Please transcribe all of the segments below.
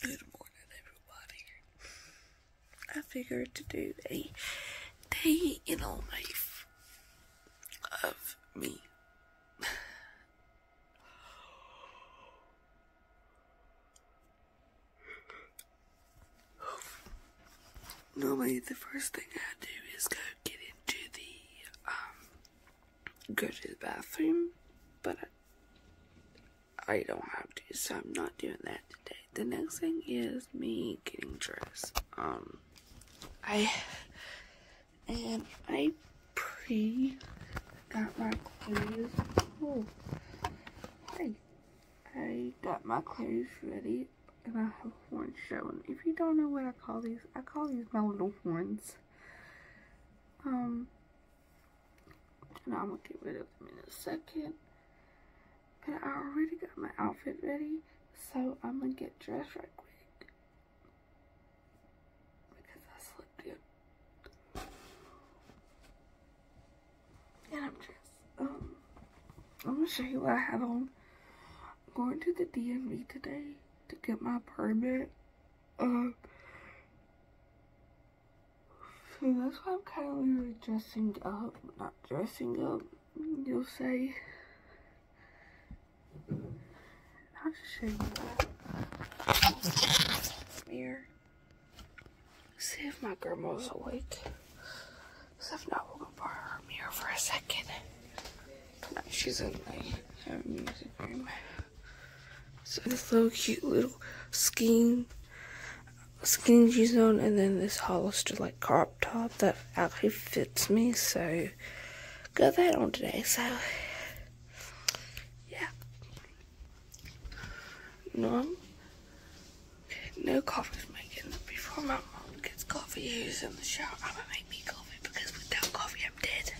Good morning, everybody. I figured to do a day in a life of me. Normally, the first thing I do is go get into the, um, go to the bathroom, but I, I don't have to, so I'm not doing that today. The next thing is me getting dressed. Um, I, and I pre got my clothes. Oh. I got my clothes ready and I have horns showing. If you don't know what I call these, I call these my little horns. Um, and I'm gonna get rid of them in a second. But I already got my outfit ready, so I'm gonna get dressed right quick. Because I slipped in. And I'm dressed. Um, I'm gonna show you what I have on. I'm going to the DMV today to get my permit. Uh, so that's why I'm kind of really dressing up. Not dressing up, you'll say. I'll just show you. Mirror. See if my grandma's awake. Cause if not, we'll go borrow her mirror for a second. No, she's in the music room. So this little cute little skin skinny jeans on and then this Hollister like crop top that actually fits me so got that on today so no no coffee's making before my mom gets coffee who's in the shower. I'm gonna make me coffee because without coffee I'm dead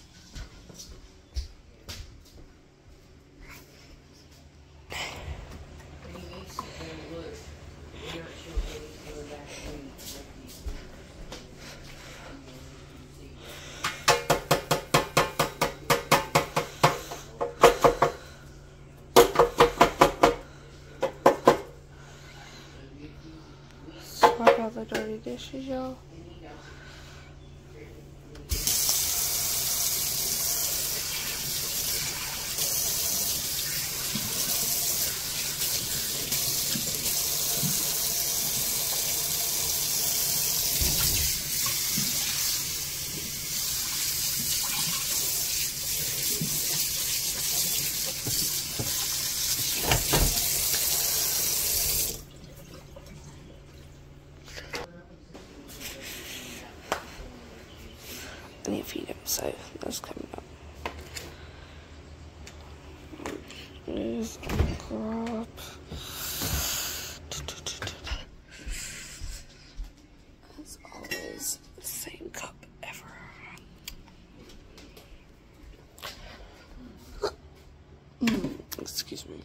Swap out the dirty dishes, y'all. I need to feed him, that's coming up. A crop. As always, the same cup ever. Mm, Excuse me.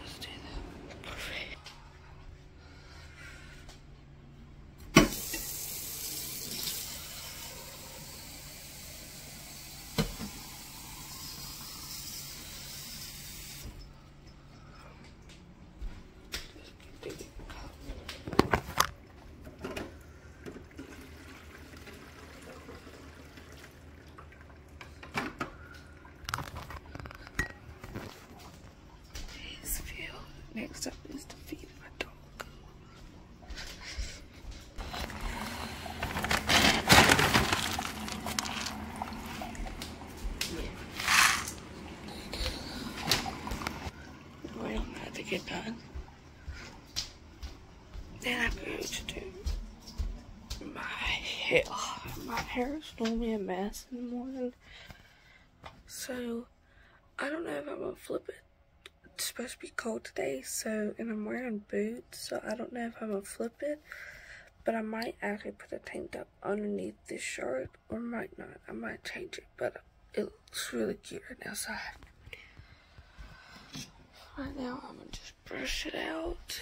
Let's do that. Please feel. Next up is to feed my dog. I get done. Then I'm going to do my hair. My hair is normally a mess in the morning. So, I don't know if I'm gonna flip it. It's supposed to be cold today, so, and I'm wearing boots, so I don't know if I'm gonna flip it. But I might actually put a tank top underneath this shirt, or might not. I might change it, but it looks really cute right now, so Right now, I'm gonna just brush it out.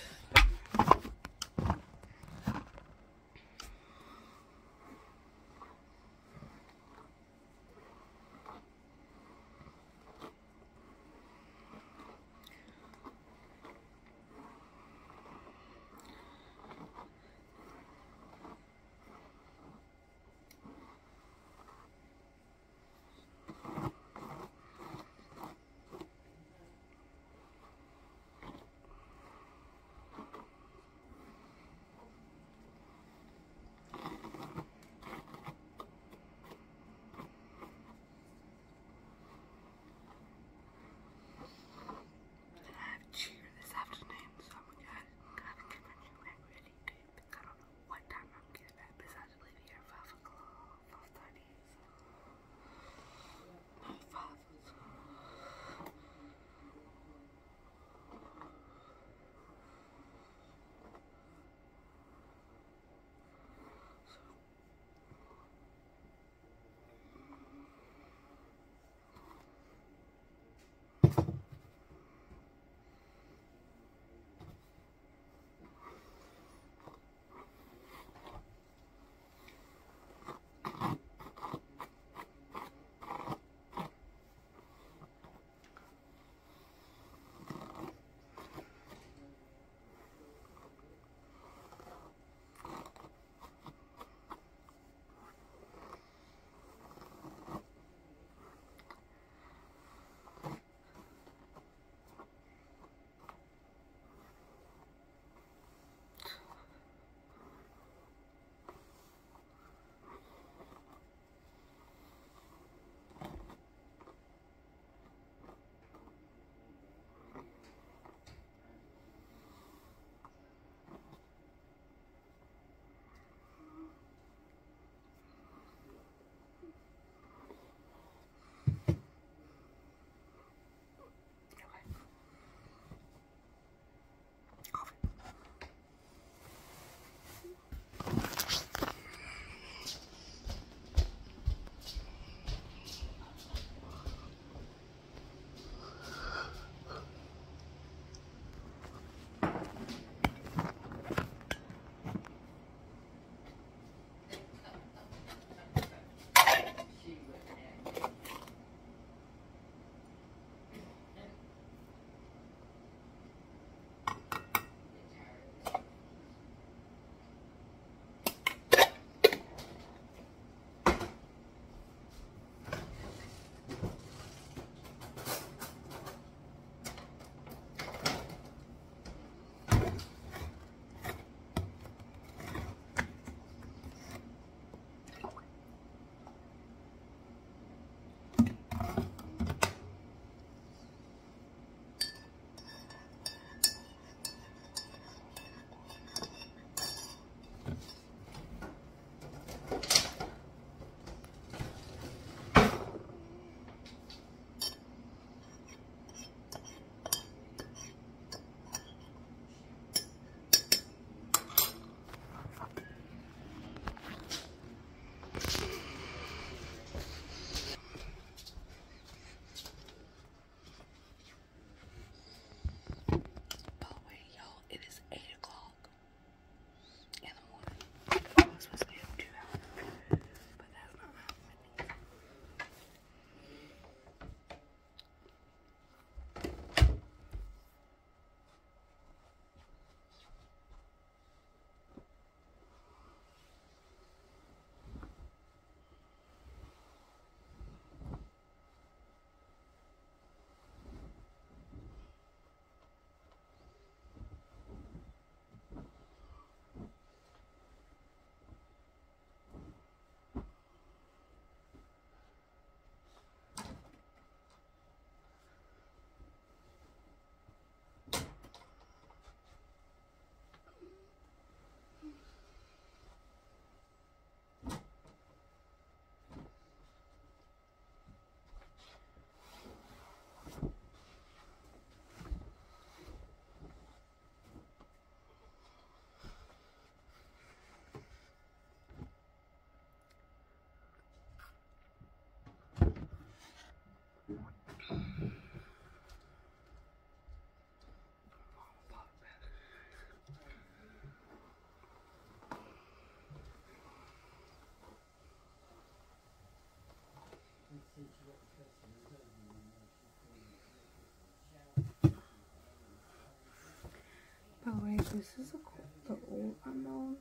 This is a, the old unknown.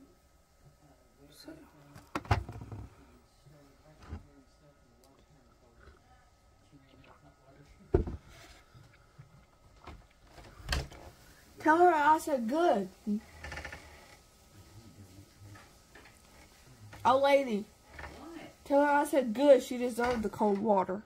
So. Tell her I said good. Oh, lady. Tell her I said good. She deserved the cold water.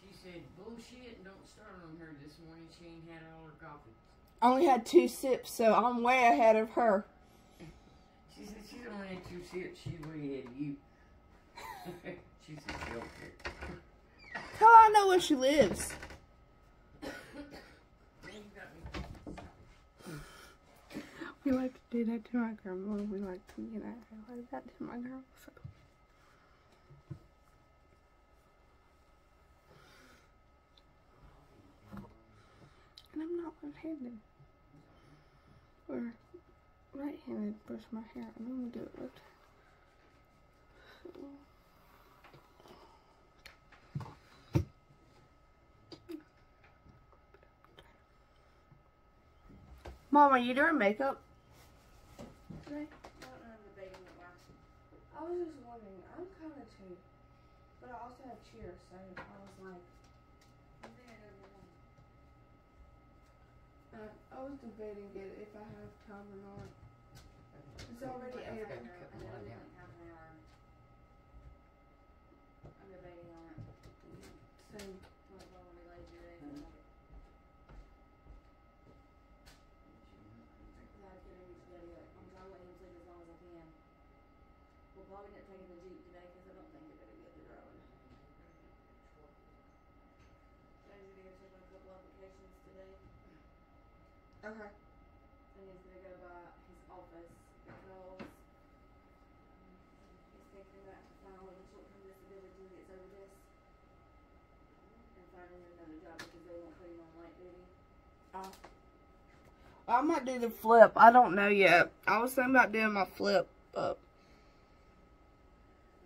She said, bullshit, don't start on her this morning. She ain't had all her coffee. I only had two sips, so I'm way ahead of her. She said she only had two sips. She's way ahead of you. she said she don't care. Tell I know where she lives. Man, you got me. We like to do that to my grandma. We like to, you know, like that to my girl. So. And I'm not left-handed. Or right-handed. Brush my hair. I'm gonna do it left. Mom, are you doing makeup today? I was just wondering. I'm kind of too, but I also have cheer, so I was like, I was debating it if I have time or not. It's already eight. forgot to cut mine down. I'm debating on it. Same. What if I want to be lazy today? Mhm. Cause I get him today, like, I'm trying to let him sleep as long as I can. We'll probably end up taking the Jeep today, cause I don't think you're gonna get the road. Daisy to go check on a couple applications today, Okay. and he's gonna go by his office, because he's thinking that finally the short-term disability gets over this. And finding him another job, because they won't put him on light duty. Oh. I might do the flip. I don't know yet. I was thinking about doing my flip, but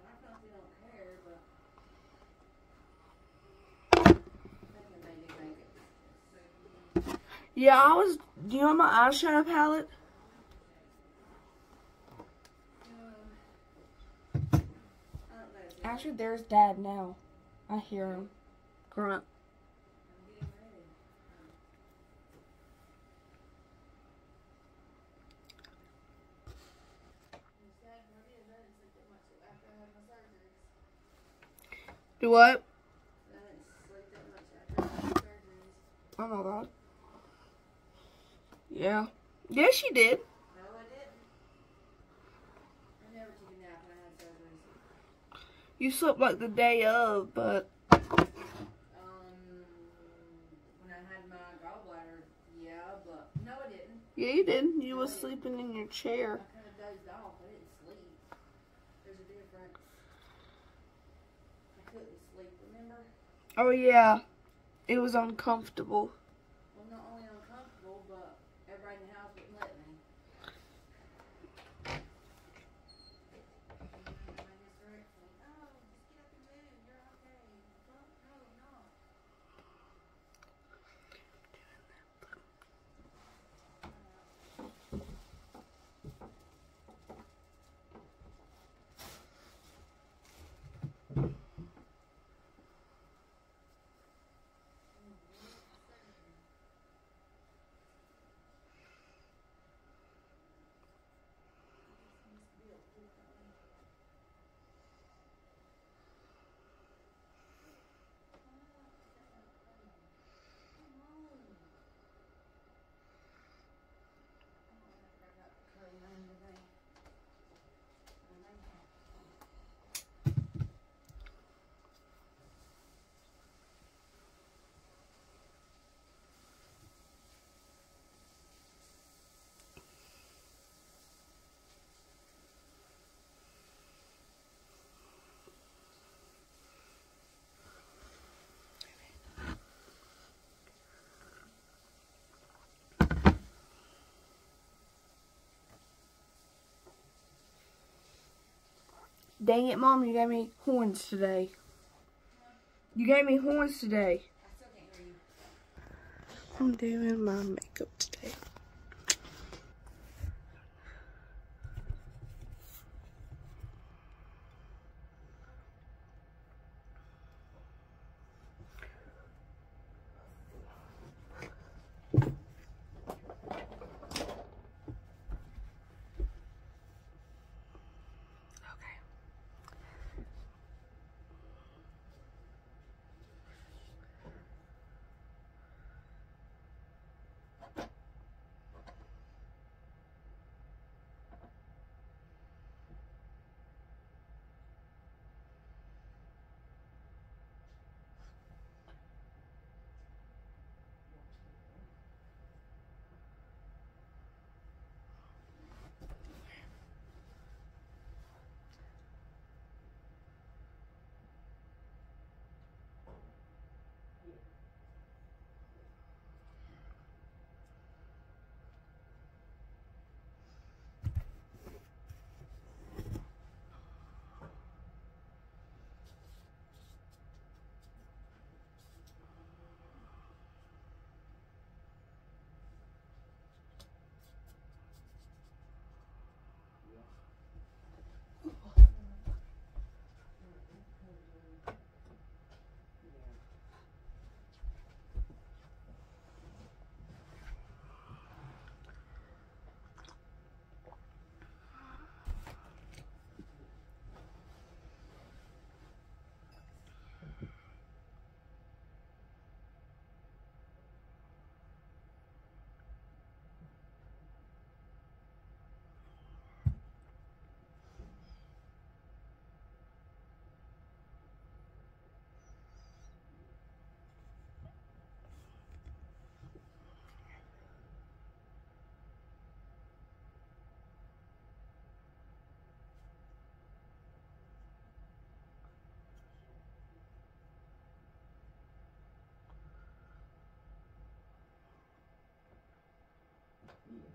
And I honestly don't care, but. I think they do make it. Yeah, I was. Do you want my eyeshadow palette? Actually, there's Dad now. I hear him grunt. I'm getting ready. Dad, maybe I didn't sleep that much after I had my surgeries. Do what? I didn't that much after I had my surgeries. Oh my god. Yeah. Yes, you did. No, I didn't. I never took a nap when I had surgeries. You slept like the day of, but Um, when I had my gallbladder, yeah, but no, I didn't. yeah, you did. You was sleeping in your I chair. kind of dozed off. I didn't sleep. There's a difference. I couldn't sleep, remember? Oh yeah. It was uncomfortable. Well, not only uncomfortable, but everybody in the house wouldn't let me. And I just direct me, oh, just get up and move. You're okay. Well, no, I'm not. Dang it, Mom, you gave me horns today. You gave me horns today. I still can't hear you. I'm doing my makeup today. year.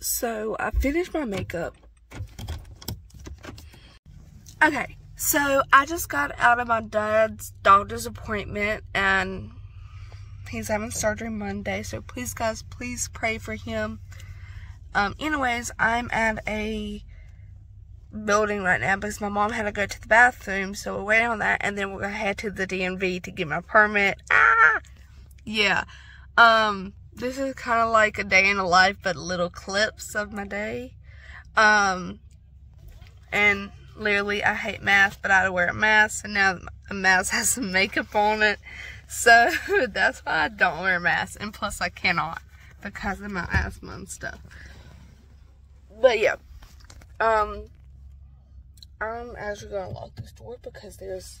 So I finished my makeup. Okay, so I just got out of my dad's doctor's appointment and he's having surgery Monday. So please, guys, please pray for him. Um, anyways, I'm at a building right now because my mom had to go to the bathroom. So we're waiting on that. And then we're going to head to the DMV to get my permit. Ah! Yeah. Um, this is kind of like a day in the life, but little clips of my day. Um, and literally, I hate masks, but I had to wear a mask, and now a mask has some makeup on it. So that's why I don't wear a mask. And plus, I cannot because of my asthma and stuff. But yeah, um, I'm actually gonna lock this door because there's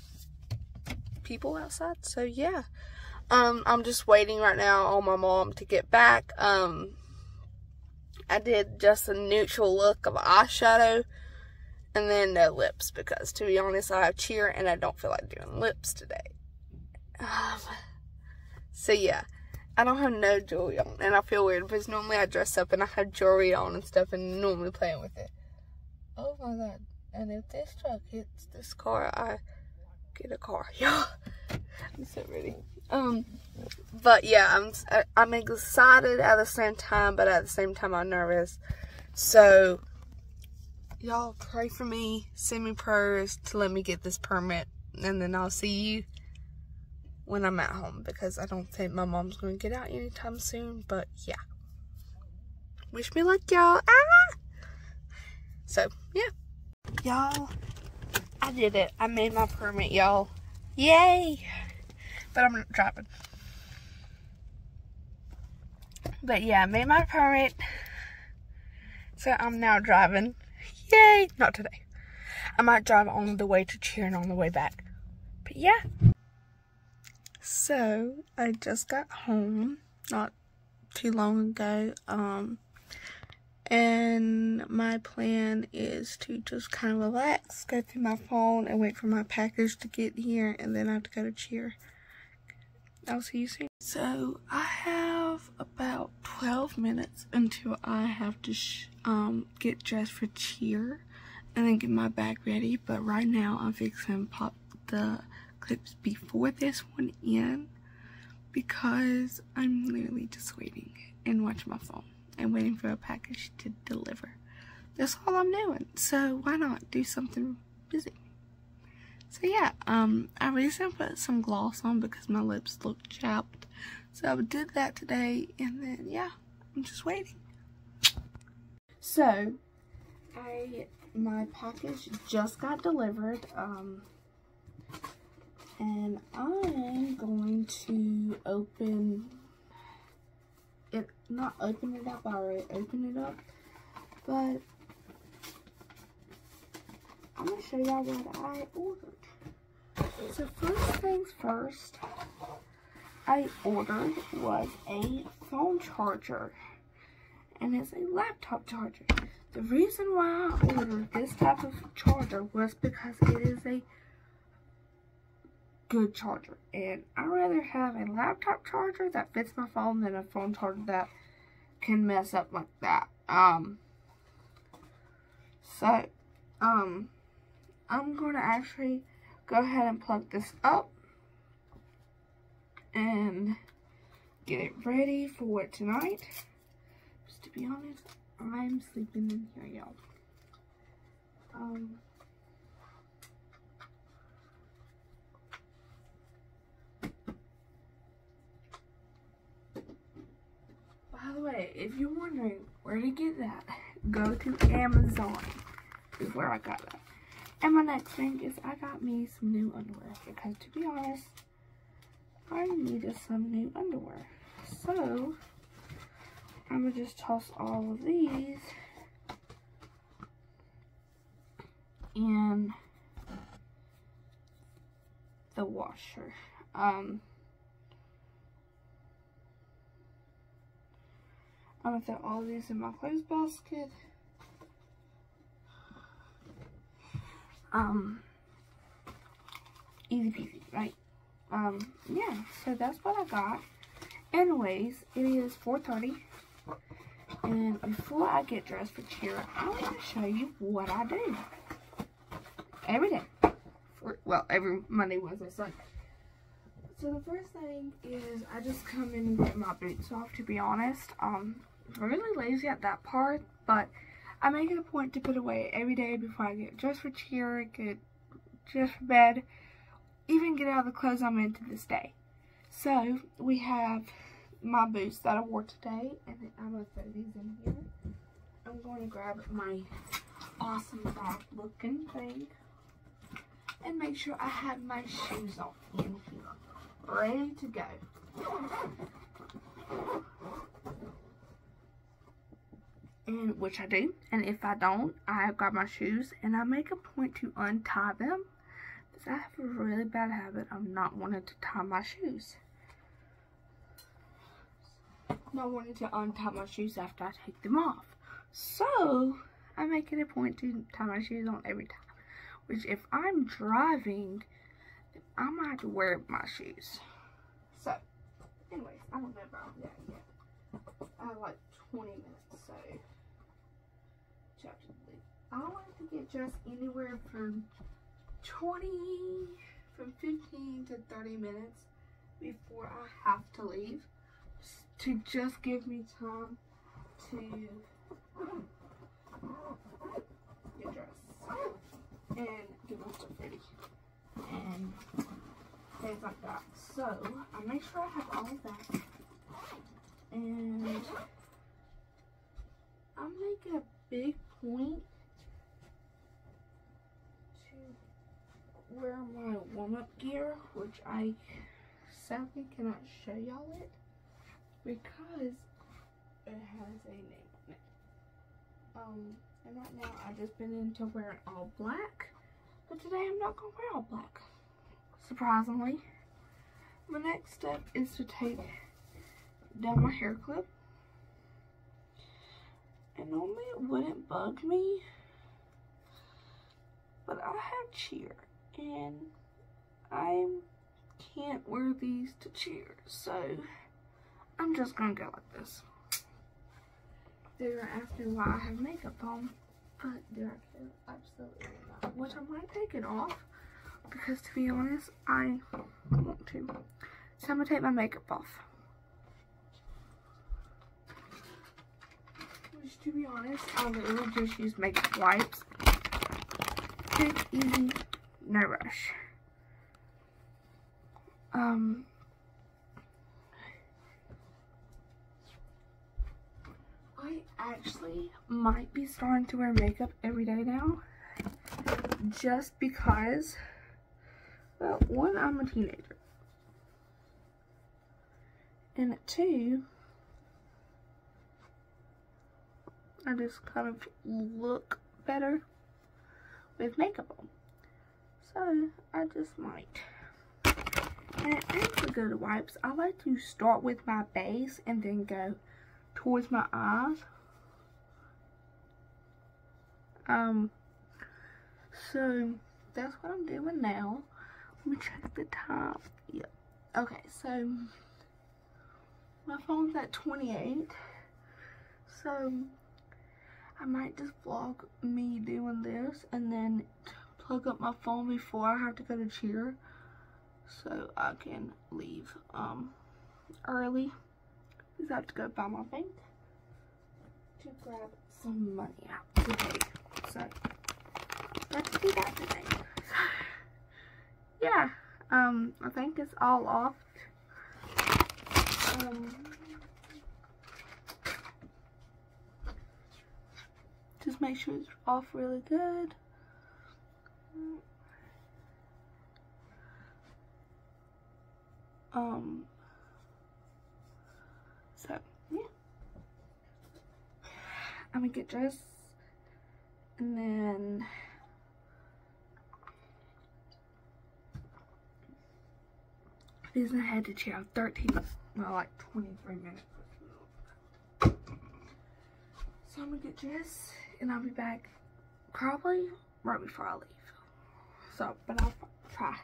people outside. So yeah, um, I'm just waiting right now on my mom to get back. Um, I did just a neutral look of eyeshadow and then no lips because to be honest, I have cheer and I don't feel like doing lips today. Um, so yeah, I don't have no jewelry on and I feel weird because normally I dress up and I have jewelry on and stuff and normally playing with it. Oh my god. And if this truck hits this car, I get a car. Yeah. I'm so ready. Um, but yeah, I'm I'm excited at the same time, but at the same time I'm nervous. So y'all pray for me, send me prayers to let me get this permit, and then I'll see you when I'm at home because I don't think my mom's gonna get out anytime soon. But yeah, wish me luck, y'all. Ah! So yeah, y'all, I did it. I made my permit, y'all. Yay! But I'm driving. But yeah, I made my permit. So I'm now driving. Yay! Not today. I might drive on the way to cheer and on the way back. But yeah. So I just got home not too long ago. Um and my plan is to just kind of relax, go through my phone and wait for my package to get here and then I have to go to cheer. I'll see you soon. So I have about 12 minutes until I have to um, get dressed for cheer and then get my bag ready. But right now I'm fixing pop the clips before this one in because I'm literally just waiting and watching my phone and waiting for a package to deliver. That's all I'm doing. So why not do something busy? So yeah, um, I recently put some gloss on because my lips look chapped. So I did that today, and then yeah, I'm just waiting. So, I my package just got delivered, um, and I'm going to open it. Not open it up. I already opened it up, but I'm gonna show y'all what I ordered. So first things first, I ordered was a phone charger. And it's a laptop charger. The reason why I ordered this type of charger was because it is a good charger. And i rather have a laptop charger that fits my phone than a phone charger that can mess up like that. Um, so, um, I'm going to actually go ahead and plug this up and get it ready for tonight. Just to be honest, I'm sleeping in here, y'all. Um, by the way, if you're wondering where to get that, go to Amazon is where I got that. And my next thing is I got me some new underwear because to be honest, I needed some new underwear. So, I'm to just toss all of these in the washer. Um, I'm to throw all these in my clothes basket. Um, easy peasy, right? Um, yeah, so that's what I got. Anyways, it is 4.30, And before I get dressed for cheer, I want to show you what I do every day. For, well, every Monday, Wednesday, Sunday. So the first thing is I just come in and get my boots off. To be honest, um, I'm really lazy at that part, but I make it a point to put away every day before I get dressed for cheer, get dressed for bed, even get out of the clothes I'm in to this day. So we have my boots that I wore today, and I'm gonna throw these in here. I'm going to grab my awesome bag looking thing and make sure I have my shoes on in here, ready to go. And which I do, and if I don't, I grab my shoes and I make a point to untie them because I have a really bad habit of not wanting to tie my shoes not wanting to untie my shoes after I take them off. So, I make it a point to tie my shoes on every time. Which, if I'm driving, I might have to wear my shoes. So, anyways, I don't know about that yet. I have like 20 minutes, so. I like to get dressed anywhere from 20, from 15 to 30 minutes before I have to leave to just give me time to get dressed and get my stuff ready and things like that. So I make sure I have all of that and I'm making a big point to wear my warm-up gear, which I sadly cannot show y'all it because it has a name on it. Um, and right now I've just been into wearing all black, but today I'm not going to wear all black, surprisingly. My next step is to take down my hair clip. And normally it wouldn't bug me, but I have cheer, and I can't wear these to cheer, so I'm just gonna go like this. They're gonna ask me why I have makeup on, but they're absolutely not. Which I might take it off, because to be honest, I want to. So I'm gonna take my makeup off. Which to be honest, I literally just use makeup wipes. Easy, no rush. Um, I actually might be starting to wear makeup every day now. Just because, well, one, I'm a teenager. And two, I just kind of look better with makeup on. So, I just might. And as for good wipes, I like to start with my base and then go towards my eyes. Um, so that's what I'm doing now. Let me check the time. Yep. Okay, so my phone's at 28. So I might just vlog me doing this and then plug up my phone before I have to go to cheer so I can leave um early is I have to go buy my bank to grab some money out today. So let's do that today. yeah, um, I think it's all off. Um, just make sure it's off really good. Um, so, yeah. I'm gonna get dressed and then these I had to chill 13, well like 23 minutes. So I'm gonna get dressed and I'll be back probably right before I leave. So, but I'll try